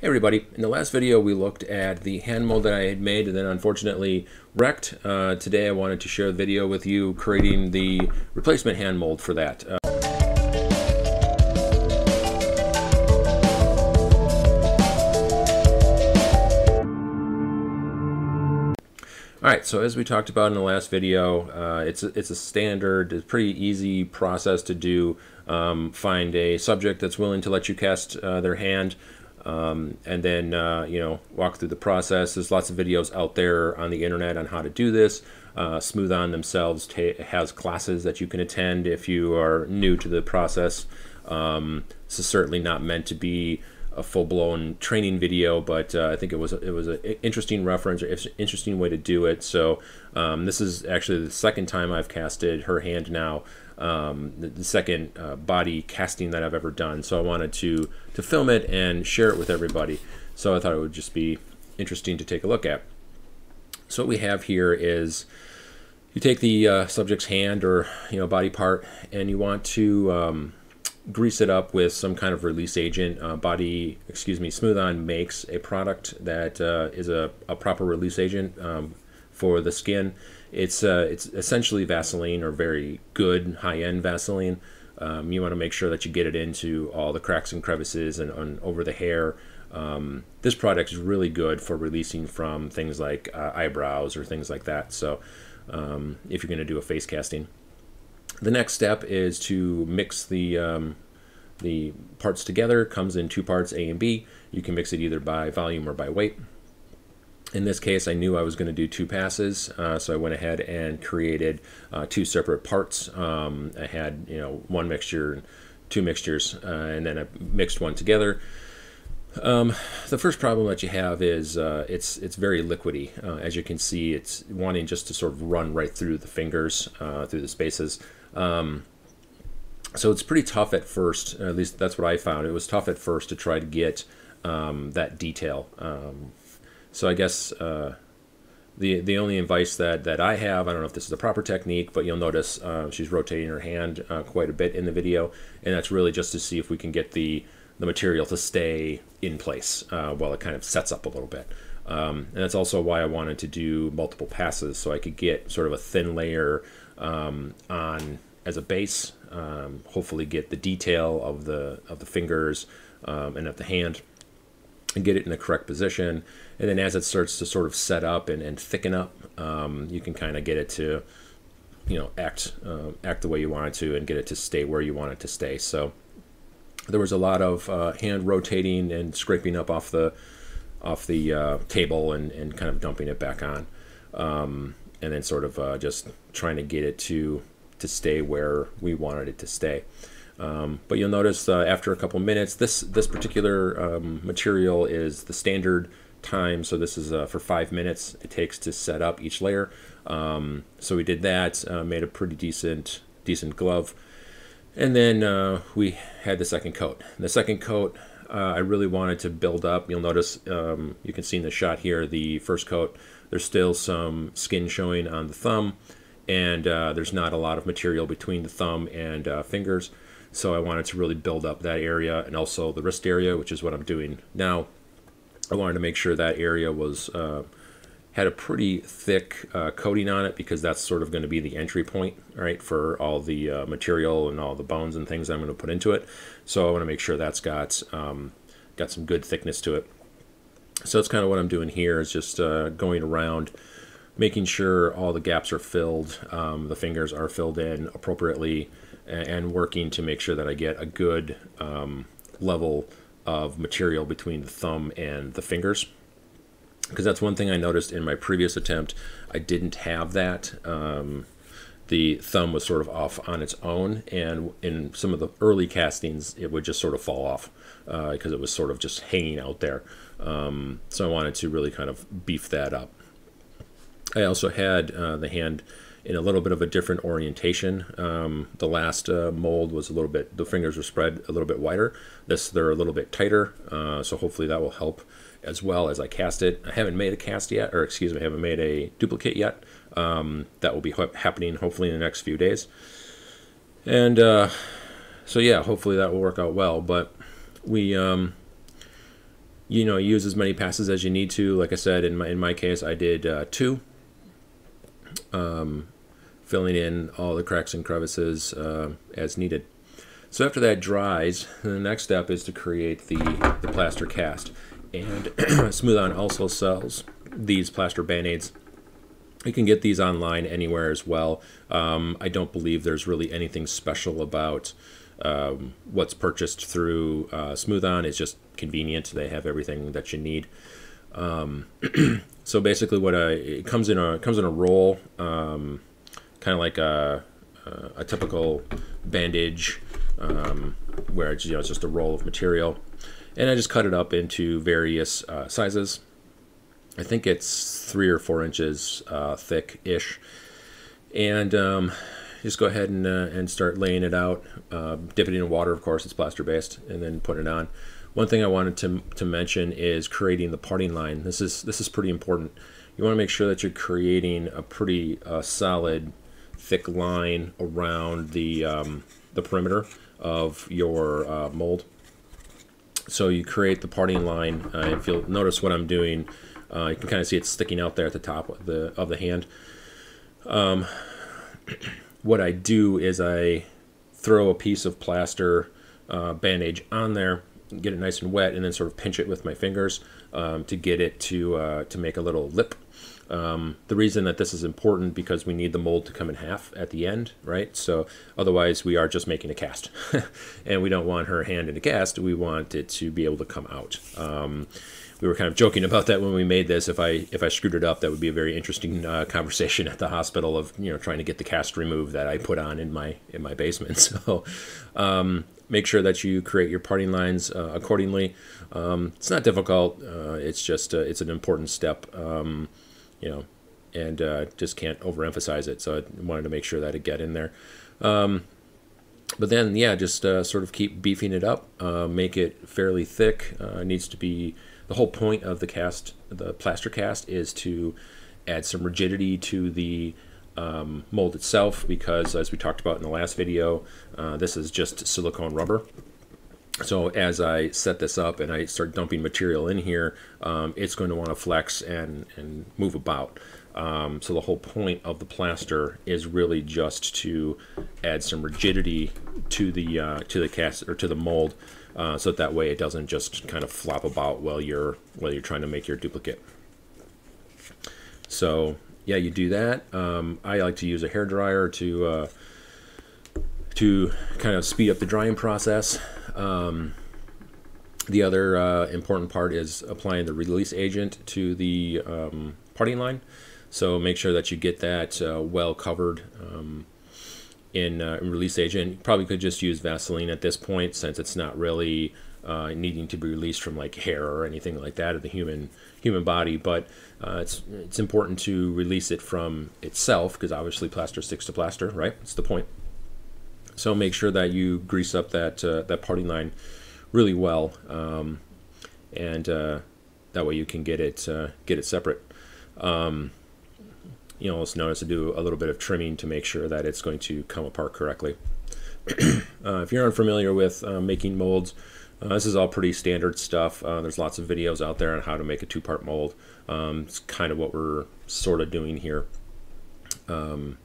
Hey everybody, in the last video we looked at the hand mold that I had made and then unfortunately wrecked. Uh, today I wanted to share a video with you creating the replacement hand mold for that. Uh, All right, so as we talked about in the last video, uh, it's, a, it's a standard, it's a pretty easy process to do. Um, find a subject that's willing to let you cast uh, their hand um, and then uh, you know walk through the process. There's lots of videos out there on the internet on how to do this. Uh, Smooth On themselves has classes that you can attend if you are new to the process. Um, this is certainly not meant to be a full-blown training video, but uh, I think it was it was an interesting reference, or interesting way to do it. So um, this is actually the second time I've casted her hand now um, the, the, second uh, body casting that I've ever done. So I wanted to to film it and share it with everybody. So I thought it would just be interesting to take a look at. So what we have here is you take the uh, subject's hand or you know body part and you want to um, grease it up with some kind of release agent. Uh, body, excuse me, Smooth On makes a product that uh, is a, a, proper release agent um, for the skin. It's uh, it's essentially Vaseline or very good high-end Vaseline. Um, you want to make sure that you get it into all the cracks and crevices and, and over the hair. Um, this product is really good for releasing from things like uh, eyebrows or things like that. So um, if you're going to do a face casting, the next step is to mix the um, the parts together. Comes in two parts, A and B. You can mix it either by volume or by weight in this case, I knew I was going to do two passes, uh, so I went ahead and created uh, two separate parts. Um, I had, you know, one mixture, two mixtures, uh, and then I mixed one together. Um, the first problem that you have is uh, it's it's very liquidy. Uh, as you can see, it's wanting just to sort of run right through the fingers, uh, through the spaces. Um, so it's pretty tough at first. At least that's what I found. It was tough at first to try to get um, that detail um, so I guess uh, the the only advice that, that I have, I don't know if this is the proper technique, but you'll notice uh, she's rotating her hand uh, quite a bit in the video, and that's really just to see if we can get the, the material to stay in place uh, while it kind of sets up a little bit. Um, and that's also why I wanted to do multiple passes, so I could get sort of a thin layer um, on as a base, um, hopefully get the detail of the, of the fingers um, and of the hand, and get it in the correct position and then as it starts to sort of set up and, and thicken up, um, you can kind of get it to, you know, act uh, act the way you want it to, and get it to stay where you want it to stay. So there was a lot of uh, hand rotating and scraping up off the off the uh, table and, and kind of dumping it back on, um, and then sort of uh, just trying to get it to to stay where we wanted it to stay. Um, but you'll notice uh, after a couple minutes, this this particular um, material is the standard time. So this is uh, for five minutes it takes to set up each layer. Um, so we did that, uh, made a pretty decent decent glove. And then uh, we had the second coat. The second coat uh, I really wanted to build up. You'll notice um, you can see in the shot here the first coat. There's still some skin showing on the thumb and uh, there's not a lot of material between the thumb and uh, fingers. So I wanted to really build up that area and also the wrist area, which is what I'm doing now. I wanted to make sure that area was uh, had a pretty thick uh, coating on it because that's sort of going to be the entry point, right, for all the uh, material and all the bones and things I'm going to put into it. So I want to make sure that's got um, got some good thickness to it. So that's kind of what I'm doing here is just uh, going around, making sure all the gaps are filled, um, the fingers are filled in appropriately, and working to make sure that I get a good um, level of material between the thumb and the fingers because that's one thing I noticed in my previous attempt. I didn't have that. Um, the thumb was sort of off on its own, and in some of the early castings, it would just sort of fall off uh, because it was sort of just hanging out there. Um, so I wanted to really kind of beef that up. I also had uh, the hand in a little bit of a different orientation. Um, the last uh, mold was a little bit, the fingers were spread a little bit wider. This, they're a little bit tighter, uh, so hopefully that will help as well as I cast it. I haven't made a cast yet, or excuse me, I haven't made a duplicate yet. Um, that will be happening hopefully in the next few days. And uh, so yeah, hopefully that will work out well. But we, um, you know use as many passes as you need to. Like I said, in my in my case, I did uh, two, um, filling in all the cracks and crevices uh, as needed. So after that dries, the next step is to create the, the plaster cast. And Smooth On also sells these plaster band-aids. You can get these online anywhere as well. Um, I don't believe there's really anything special about um, what's purchased through uh, Smooth On. It's just convenient. They have everything that you need. Um, so basically, what I, it comes in a comes in a roll, um, kind of like a, a, typical bandage um, where it's, you know, it's just a roll of material. And I just cut it up into various uh, sizes. I think it's three or four inches uh, thick-ish. And um, just go ahead and, uh, and start laying it out. Uh, dip it in water, of course, it's plaster-based, and then put it on. One thing I wanted to, to mention is creating the parting line. This is, this is pretty important. You want to make sure that you're creating a pretty uh, solid, thick line around the, um, the perimeter of your uh, mold. So you create the parting line. Uh, if you'll notice what I'm doing, uh, you can kind of see it sticking out there at the top of the, of the hand. Um, what I do is I throw a piece of plaster uh, bandage on there, get it nice and wet, and then sort of pinch it with my fingers um, to get it to, uh, to make a little lip um, the reason that this is important because we need the mold to come in half at the end, right? So otherwise we are just making a cast and we don't want her hand in a cast. We want it to be able to come out. Um, we were kind of joking about that when we made this. If I if I screwed it up, that would be a very interesting uh, conversation at the hospital of you know trying to get the cast removed that I put on in my in my basement. So um, make sure that you create your parting lines uh, accordingly. Um, it's not difficult. Uh, it's just uh, it's an important step. Um, you know, and uh, just can't overemphasize it. So I wanted to make sure that it get in there. Um, but then, yeah, just uh, sort of keep beefing it up, uh, make it fairly thick. Uh, needs to be the whole point of the cast, the plaster cast, is to add some rigidity to the um, mold itself because, as we talked about in the last video, uh, this is just silicone rubber so as I set this up and I start dumping material in here, um, it's going to want to flex and, and move about. Um, so the whole point of the plaster is really just to add some rigidity to the uh, to the cast or to the mold, uh, so that, that way it doesn't just kind of flop about while you're while you're trying to make your duplicate. So yeah, you do that. Um, I like to use a hair dryer to uh, to kind of speed up the drying process. Um, the other uh, important part is applying the release agent to the um, parting line. So make sure that you get that uh, well covered um, in, uh, in, release agent. You probably could just use Vaseline at this point since it's not really uh, needing to be released from like hair or anything like that of the human human body. But uh, it's it's important to release it from itself because obviously plaster sticks to plaster, right? That's the point. So make sure that you grease up that uh, that parting line really well, um, and uh, that way you can get it uh, get it separate. Um, you also notice to do a little bit of trimming to make sure that it's going to come apart correctly. Uh, if you're unfamiliar with uh, making molds, uh, this is all pretty standard stuff. there's lots of videos out there on how to make a two-part mold. Um, it's kind of what we're sort of doing here because um,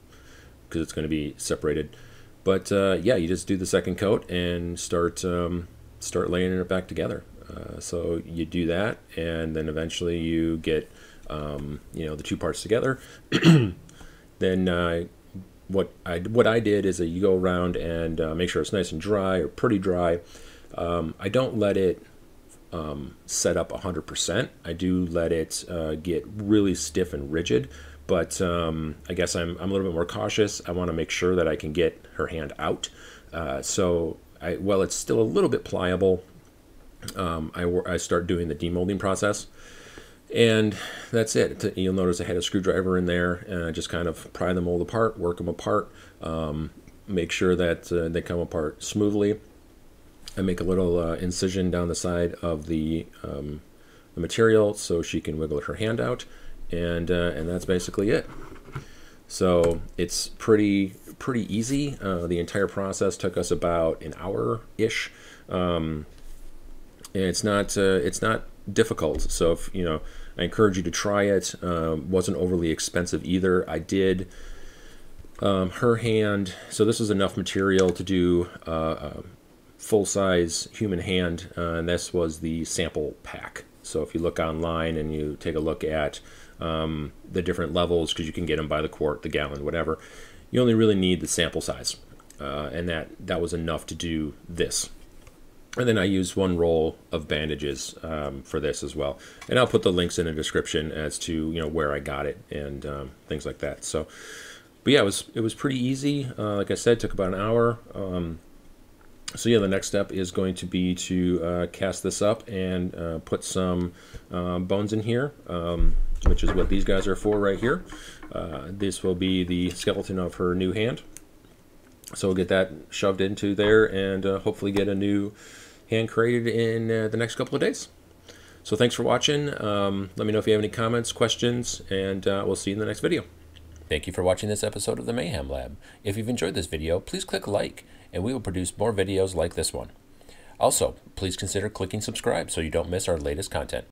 it's going to be separated. But uh, yeah, you just do the second coat and start um, start laying it back together. Uh, so you do that, and then eventually you get um, you know the two parts together. then uh, what I what I did is that you go around and uh, make sure it's nice and dry or pretty dry. Um, I don't let it um, set up 100%. I do let it uh, get really stiff and rigid but um, I guess I'm, I'm a little bit more cautious. I want to make sure that I can get her hand out. Uh, so I, while it's still a little bit pliable, um, I, I start doing the demolding process. And that's it. You'll notice I had a screwdriver in there and I just kind of pry the mold apart, work them apart, um, make sure that uh, they come apart smoothly. I make a little uh, incision down the side of the, um, the material so she can wiggle her hand out and uh, and that's basically it. So it's pretty pretty easy. Uh, the entire process took us about an hour ish. Um, and it's not uh, it's not difficult. So if you know, I encourage you to try it. Um, wasn't overly expensive either. I did um, her hand. So this is enough material to do uh, a full size human hand, uh, and this was the sample pack. So if you look online and you take a look at um, the different levels, because you can get them by the quart, the gallon, whatever, you only really need the sample size, uh, and that that was enough to do this. And then I used one roll of bandages um, for this as well. And I'll put the links in the description as to you know where I got it and um, things like that. So, but yeah, it was it was pretty easy. Uh, like I said, took about an hour. Um, so yeah, the next step is going to be to uh, cast this up and uh, put some uh, bones in here, um, which is what these guys are for right here. Uh, this will be the skeleton of her new hand. So we'll get that shoved into there and uh, hopefully get a new hand created in uh, the next couple of days. So thanks for watching. Um, let me know if you have any comments, questions, and we'll see you in the next video. Thank you for watching this episode of the Mayhem Lab. If you've enjoyed this video, please click like, and we will produce more videos like this one. Also, please consider clicking subscribe so you don't miss our latest content.